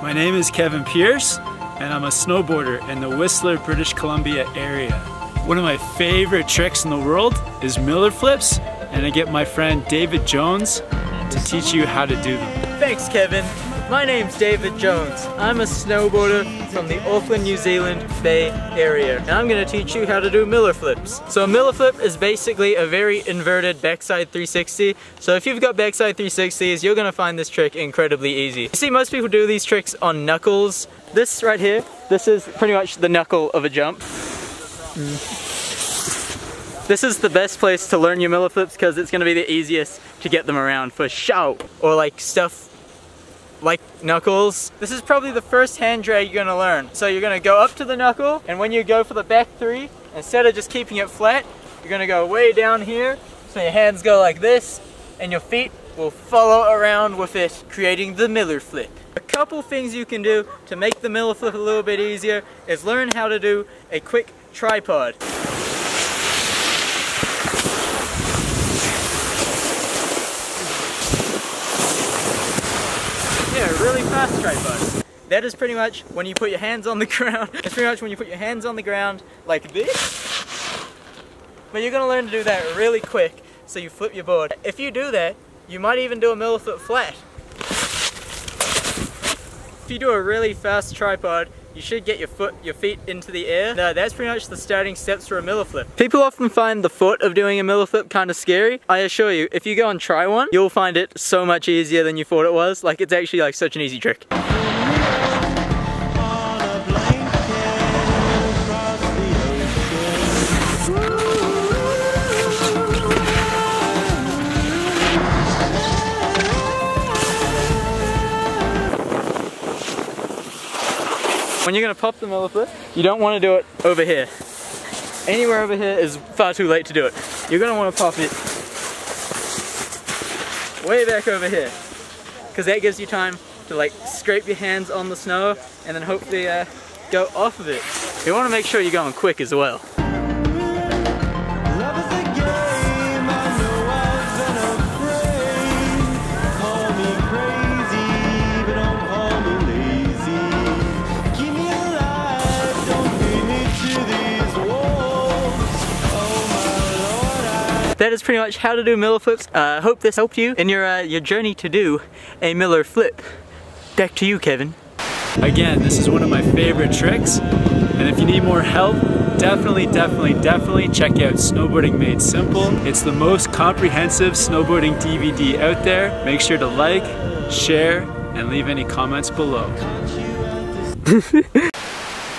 My name is Kevin Pierce and I'm a snowboarder in the Whistler, British Columbia area. One of my favorite tricks in the world is Miller flips and I get my friend David Jones to teach you how to do them. Thanks Kevin. My name's David Jones. I'm a snowboarder from the Auckland, New Zealand Bay Area. And I'm gonna teach you how to do Miller flips. So a Miller flip is basically a very inverted backside 360. So if you've got backside 360s, you're gonna find this trick incredibly easy. You see most people do these tricks on knuckles. This right here, this is pretty much the knuckle of a jump. Mm. This is the best place to learn your Miller flips because it's gonna be the easiest to get them around for show. Or like stuff like knuckles. This is probably the first hand drag you're gonna learn. So you're gonna go up to the knuckle, and when you go for the back three, instead of just keeping it flat, you're gonna go way down here, so your hands go like this, and your feet will follow around with it, creating the Miller flip. A couple things you can do to make the Miller flip a little bit easier is learn how to do a quick tripod. Really fast. That is pretty much when you put your hands on the ground. It's pretty much when you put your hands on the ground like this. But you're gonna learn to do that really quick so you flip your board. If you do that, you might even do a Miller flip flat. If you do a really fast tripod, you should get your foot, your feet into the air. No, that's pretty much the starting steps for a Miller flip. People often find the foot of doing a Miller flip kind of scary. I assure you, if you go and try one, you'll find it so much easier than you thought it was. Like it's actually like such an easy trick. When you're gonna pop the flip, you don't wanna do it over here. Anywhere over here is far too late to do it. You're gonna wanna pop it way back over here. Cause that gives you time to like scrape your hands on the snow and then hopefully uh, go off of it. You wanna make sure you're going quick as well. That is pretty much how to do Miller flips. Uh, I uh, hope this helped you in your, uh, your journey to do a Miller flip. Back to you, Kevin. Again, this is one of my favorite tricks. And if you need more help, definitely, definitely, definitely check out Snowboarding Made Simple. It's the most comprehensive snowboarding DVD out there. Make sure to like, share, and leave any comments below.